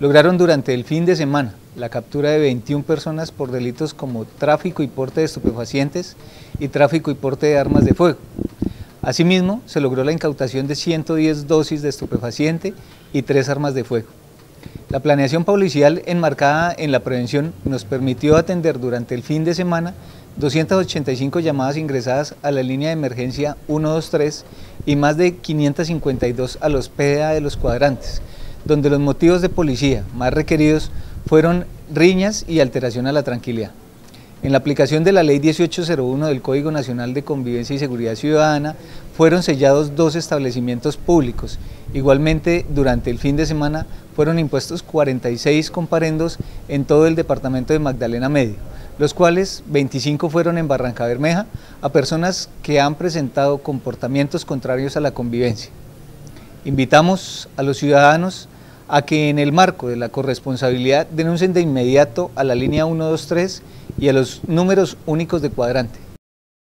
lograron durante el fin de semana la captura de 21 personas por delitos como tráfico y porte de estupefacientes y tráfico y porte de armas de fuego. Asimismo, se logró la incautación de 110 dosis de estupefaciente y tres armas de fuego. La planeación policial enmarcada en la prevención nos permitió atender durante el fin de semana 285 llamadas ingresadas a la línea de emergencia 123 y más de 552 a los PDA de los cuadrantes, donde los motivos de policía más requeridos fueron riñas y alteración a la tranquilidad. En la aplicación de la Ley 1801 del Código Nacional de Convivencia y Seguridad Ciudadana fueron sellados dos establecimientos públicos. Igualmente, durante el fin de semana fueron impuestos 46 comparendos en todo el departamento de Magdalena Medio, los cuales 25 fueron en Barranca Bermeja a personas que han presentado comportamientos contrarios a la convivencia. Invitamos a los ciudadanos a que en el marco de la corresponsabilidad denuncien de inmediato a la línea 123 y a los números únicos de cuadrante